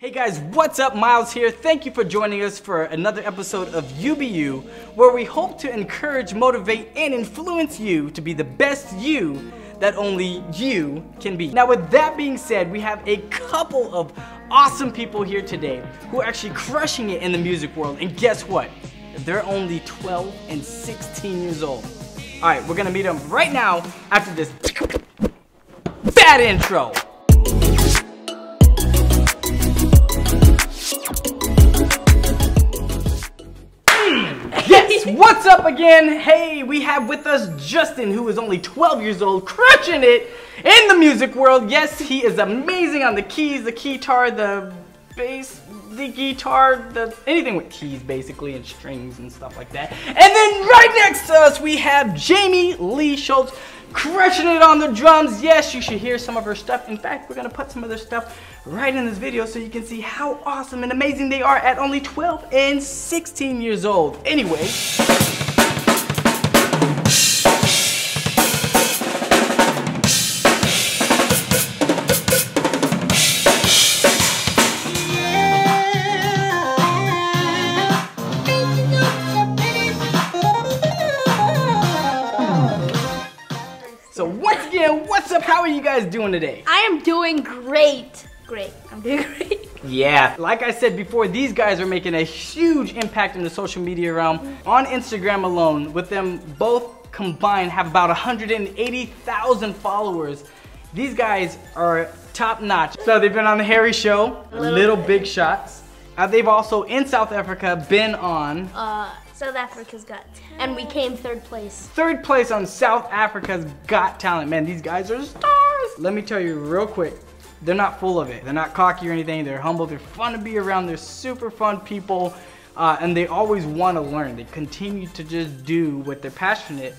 Hey guys, what's up? Myles here. Thank you for joining us for another episode of UBU, where we hope to encourage, motivate, and influence you to be the best you that only you can be. Now, with that being said, we have a couple of awesome people here today who are actually crushing it in the music world. And guess what? They're only 12 and 16 years old. All right, we're gonna meet them right now after this bad intro. What's up again? Hey, we have with us Justin, who is only 12 years old, crushing it in the music world. Yes, he is amazing on the keys, the guitar, the bass, the guitar, the anything with keys basically and strings and stuff like that. And then right next to us we have Jamie Leigh Schultz crushing it on the drums. Yes, you should hear some of her stuff. In fact, we're gonna put some of their stuff right in this video so you can see how awesome and amazing they are at only 12 and 16 years old. Anyway. Guys doing today? I am doing great. Great. I'm doing great. Yeah, like I said before, these guys are making a huge impact in the social media realm. On Instagram alone, with them both combined, have about 180,000 followers. These guys are top notch. So they've been on the Harry Show, Little, Big Shots. Uh, they've also in South Africa been on Uh, South Africa's got 10. And we came third place. third place on South Africa's Got Talent. Man, these guys are stars. Let me tell you real quick. They're not full of it. They're not cocky or anything. They're humble. They're fun to be around. They're super fun people. Uh, and they always want to learn. They continue to just do what they're passionate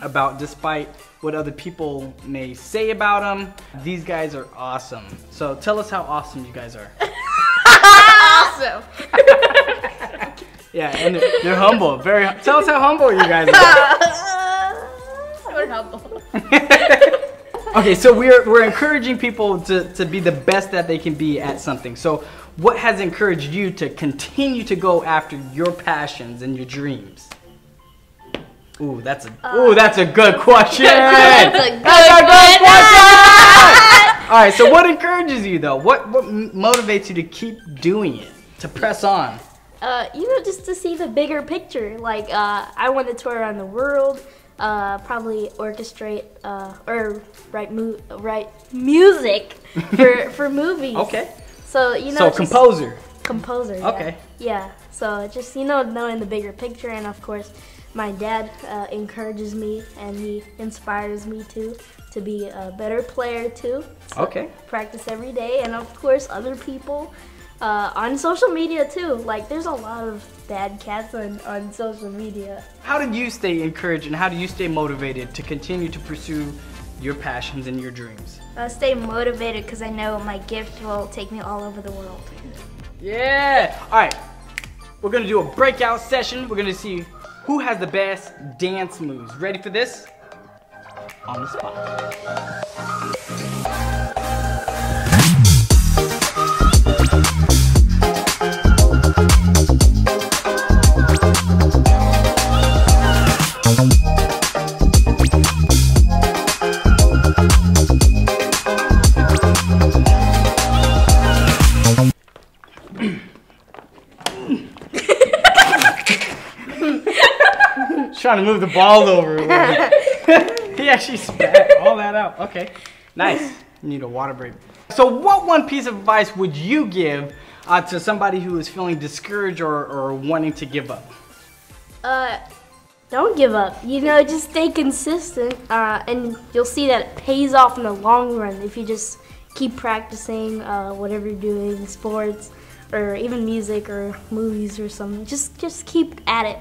about despite what other people may say about them. These guys are awesome. So tell us how awesome you guys are. Awesome. Yeah, and they're, they're humble. Very. Tell us how humble you guys are. We're humble. Okay, so we're we're encouraging people to, to be the best that they can be at something. So what has encouraged you to continue to go after your passions and your dreams? Ooh, that's a ooh, that's a good question. That's a good question. All right, so what encourages you though? What what motivates you to keep doing it? To press on? Uh, you know, just to see the bigger picture. Like, uh, I want to tour around the world. Uh, probably orchestrate uh, or write mu- write music for for movies. Okay. So you know, So composer. composer. Yeah. Okay. Yeah. So just you know knowing the bigger picture, and of course, my dad uh, encourages me and he inspires me too to be a better player too. So Okay. Practice every day, and of course, other people. Uh, on social media too. Like there's a lot of bad cats on, on social media. How did you stay encouraged and how do you stay motivated to continue to pursue your passions and your dreams? I stay motivated because I know my gift will take me all over the world. Yeah. All right. We're gonna do a breakout session. We're gonna see who has the best dance moves. Ready for this? On the spot. Trying to move the ball over. a little bit. he actually spat all that out. Okay. Nice. You need a water break. So, what one piece of advice would you give uh, to somebody who is feeling discouraged or, or wanting to give up? Uh, don't give up. You know, just stay consistent, uh, and you'll see that it pays off in the long run if you just keep practicing uh, whatever you're doing, sports, or even music or movies or something. Just just keep at it,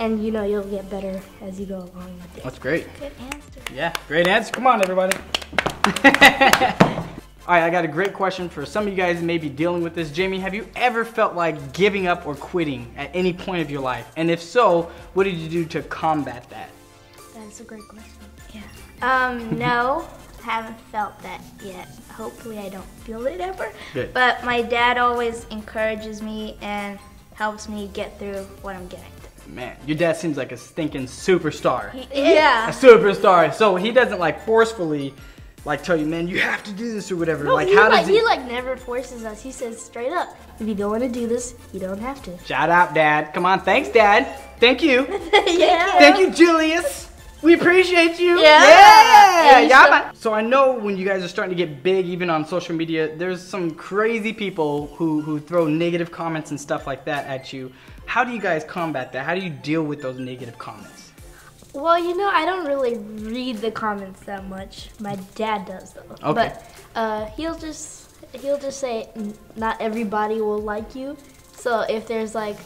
and you know you'll get better as you go along with it. That's great. Good answer. Yeah, great answer. Come on, everybody. All right, I got a great question for some of you guys who may be dealing with this. Jamie, have you ever felt like giving up or quitting at any point of your life? And if so, what did you do to combat that? That's a great question. Yeah. Um, no. I haven't felt that yet. Hopefully, I don't feel it ever. Good. But my dad always encourages me and helps me get through what I'm getting. Man, your dad seems like a stinking superstar. A Yeah. superstar. So he doesn't like forcefully like tell you, man, you have to do this or whatever. No, like he, how like, does he he? like never forces us. He says straight up, if you don't want to do this, you don't have to. Shout out, Dad. Come on, thanks, Dad. Thank you. yeah. Thank you, Julius. We appreciate you. Yeah. Yeah. Yeah so- man. So I know when you guys are starting to get big, even on social media, there's some crazy people who who throw negative comments and stuff like that at you. How do you guys combat that? How do you deal with those negative comments? Well, you know, I don't really read the comments that much. My dad does though. Okay. But uh, he'll just he'll just say not everybody will like you. So if there's like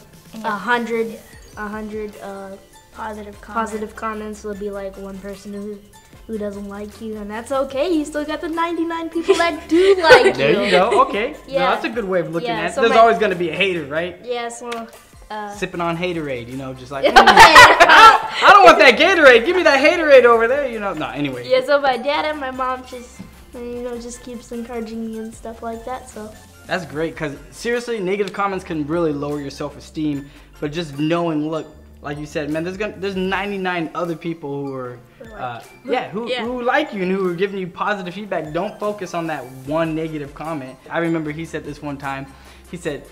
a hundred a hundred uh, Positive comment. positive comments, there'll be like one person who who doesn't like you, and that's okay. You still got the 99 people that do like you. There you go. Okay. No, Yeah. that's a good way of looking Yeah, at it. so There's my- always gonna be a hater, right? Yeah, so uh, Sipping on haterade, you know, just like "Mm, I don't want that Gatorade. Give me that haterade over there, you know. No, anyway. yeah, so my dad and my mom just you know just keeps encouraging me and stuff like that. So That's great because seriously, negative comments can really lower your self-esteem. But just knowing, look, like you said, man, there's gonna there's 99 other people who are, uh, yeah, who Yeah. who like you and who are giving you positive feedback. Don't focus on that one negative comment. I remember he said this one time. He said.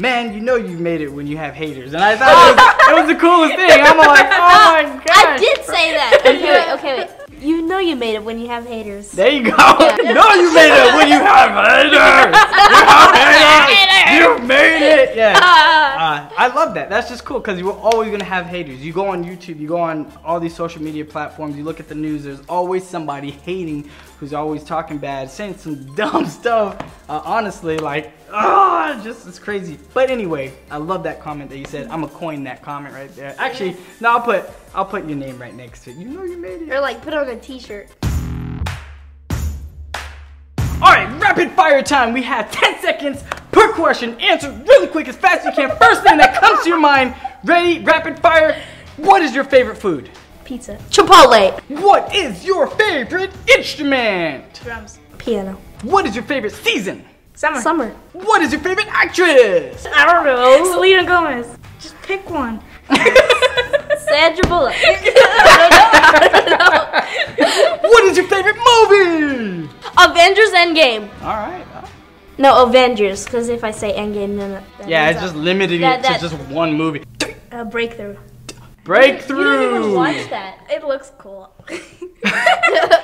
Man, you know you made it when you have haters, and I thought it was, it was the coolest thing. I'm like, oh my god! I did say that. Okay, wait, okay, wait. You know you made it when you have haters. There you go. no, you made it when you have haters. You have haters. You made it. Yeah. Uh, I love that. That's just cool because you're always gonna have haters. You go on YouTube, you go on all these social media platforms, you look at the news. There's always somebody hating, who's always talking bad, saying some dumb stuff. Uh, honestly, like, ah, just it's crazy. But anyway, I love that comment that you said. I'm gonna coin that comment right there. Actually, no, I'll put I'll put your name right next to it. You know you made it. Or like put on a T-shirt. All right, rapid fire time. We have 10 seconds per question. Answer really quick, as fast as you can. First thing that comes to your mind. Ready? Rapid fire. What is your favorite food? Pizza. Chipotle. What is your favorite instrument? Drums. Piano. What is your favorite season? Summer. Summer. What is your favorite actress? I don't know. Selena Gomez. Just pick one. Sandra Bullock. What is your favorite movie? Avengers Endgame. All right. No, Avengers, because if I say Endgame, then that Yeah, it's I- just limited That- it that- to just one movie. uh, Breakthrough. Breakthrough. You didn't even watch that. It looks cool.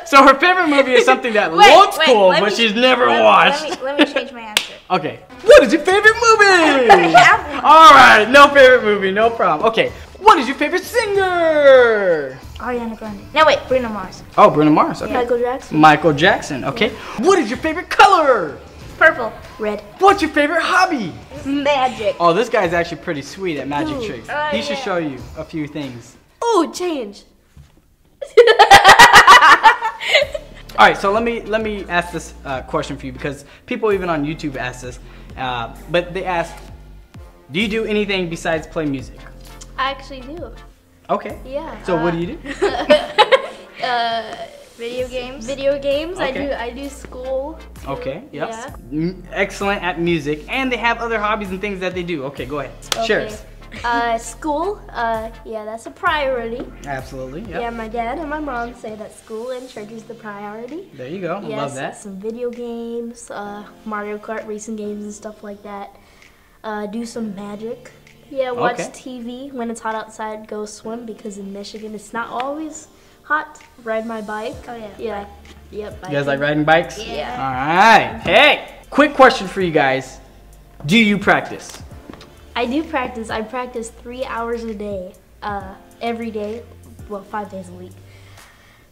So her favorite movie is something that Wait, looks wait, cool, but me- she's never let, watched. Let me, let me change my answer. Okay. What is your favorite movie? have one. All right, no favorite movie, no problem. Okay. What is your favorite singer? Ariana Grande. No, wait, Bruno Mars. Oh, Bruno Mars. Okay. Michael Jackson. Michael Jackson. Okay. What is your favorite color? Purple. Red. What's your favorite hobby? Magic. Oh, this guy's actually pretty sweet at magic Ooh. tricks. Oh, he should show you a few things. Oh, change. All right, so let me let me ask this uh, question for you because people even on YouTube ask this, uh, but they ask, do you do anything besides play music? I actually do. Okay. Yeah. So what uh, do you do? Uh, Video games. video games. I do. I do school. Okay. Yep. Yeah. M- Excellent at music, and they have other hobbies and things that they do. Okay, go ahead. Share. Okay. us. Uh, school. Uh, yeah, that's a priority. Absolutely. Yep. Yeah, my dad and my mom say that school and church is the priority. There you go. I yes, love that. some video games, uh, Mario Kart racing games and stuff like that. Uh, do some magic. Yeah, watch Okay. TV when it's hot outside. Go swim because in Michigan it's not always hot. Ride my bike. Oh, yeah. Yeah. Yep. You guys like riding bikes? Yeah. All right. Hey, quick question for you guys. Do you practice? I do practice. I practice three hours a day, uh, every day, well, five days a week.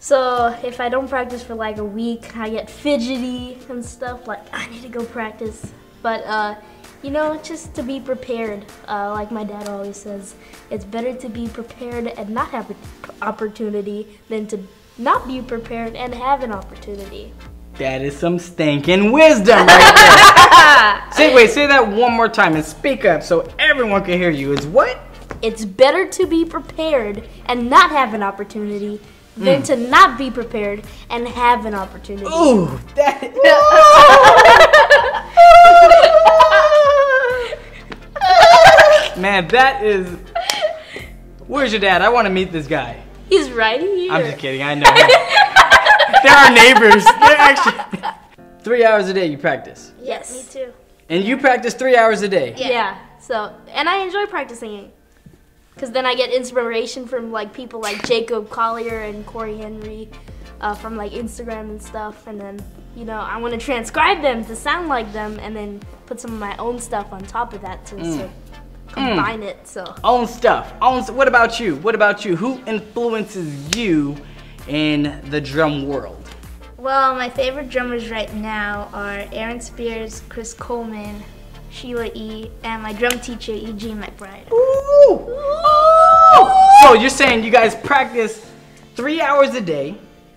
So if I don't practice for like a week, I get fidgety and stuff. Like I need to go practice, but uh, you know, just to be prepared. Uh, like my dad always says, it's better to be prepared and not have an opportunity than to not be prepared and have an opportunity. That is some stinking wisdom right there. say, wait, say that one more time and speak up so everyone can hear you. Is what? It's better to be prepared and not have an opportunity than to not be prepared and have an opportunity. Ooh, that. Man, that is. Where's your dad? I want to meet this guy. He's right here. I'm just kidding. I know. They're our neighbors. They're actually. Three hours a day you practice, Yes. Me too. and you practice three hours a day. Yeah. So, and I enjoy practicing it. Because then I get inspiration from like people like Jacob Collier and Cory Henry uh, from like Instagram and stuff. And then, you know, I want to transcribe them to sound like them and then put some of my own stuff on top of that to sort of combine hmm. it. So, Own stuff. Own. What about you? What about you? Who influences you in the drum world? Well, my favorite drummers right now are Aaron Spears, Chris Coleman, Sheila E., and my drum teacher, E.G. McBride. Ooh. So you're saying you guys practice three hours a day,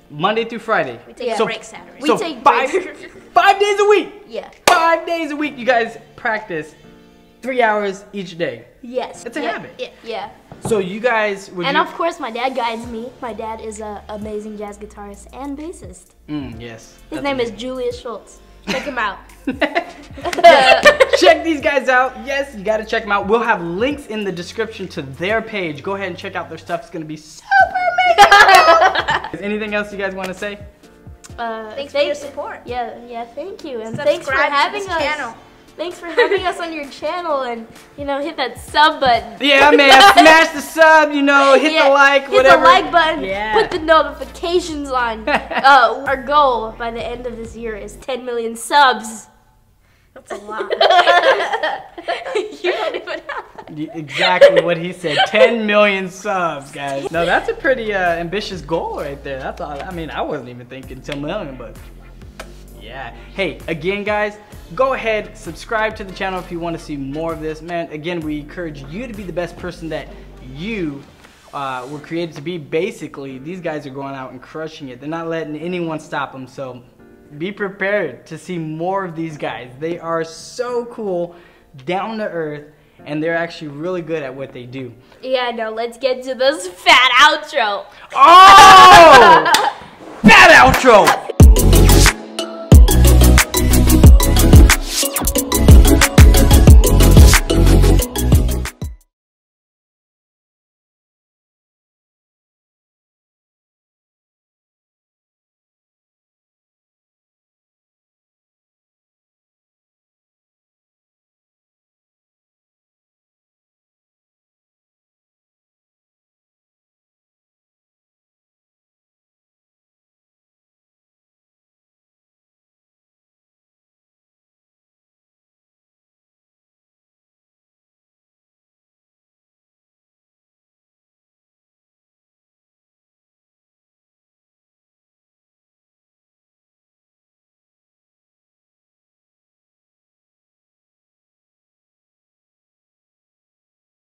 Monday through Friday. We take Yeah. a So- break Saturday. We take five, five days a week. yeah. Five days a week, you guys practice three hours each day. Yes. It's a yeah. habit. Yeah. Yeah. So you guys would And you? of course, my dad guides me. My dad is an amazing jazz guitarist and bassist. Mm, yes. His that's name is. Julius Schultz. Check him out. check these guys out. Yes, you got to check them out. We'll have links in the description to their page. Go ahead and check out their stuff. It's gonna be super amazing. Is anything else you guys want to say? Uh, Thanks for your support. Yeah, yeah, thank you. And thanks for Subscribe to having this us. channel. Thanks for having us on your channel and, you know, hit that sub button. Yeah, man. Smash the sub. You know, hit Yeah, the like, hit whatever. Hit the like button. Yeah. Put the notifications on. uh, our goal by the end of this year is 10 million subs. That's a lot. you don't even know. Exactly what he said. 10 million subs, guys. No, that's a pretty uh, ambitious goal right there. That's all. I mean, I wasn't even thinking 10 million, but yeah. Hey, again, guys, go ahead, subscribe to the channel if you want to see more of this. Man, again, we encourage you to be the best person that you uh, were created to be. Basically, these guys are going out and crushing it. They're not letting anyone stop them. So be prepared to see more of these guys. They are so cool, down to earth, and they're actually really good at what they do. Yeah, no, let's get to this fat outro. Oh! Bad outro!